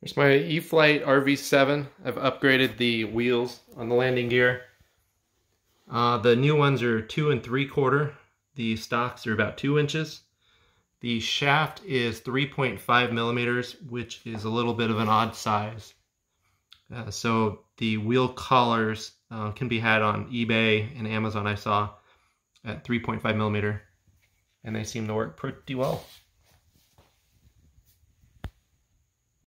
Here's my E-flite RV7. I've upgraded the wheels on the landing gear. Uh, the new ones are two and three quarter. The stocks are about two inches. The shaft is 3.5 millimeters, which is a little bit of an odd size. Uh, so the wheel collars uh, can be had on eBay and Amazon, I saw, at 3.5 millimeter. And they seem to work pretty well.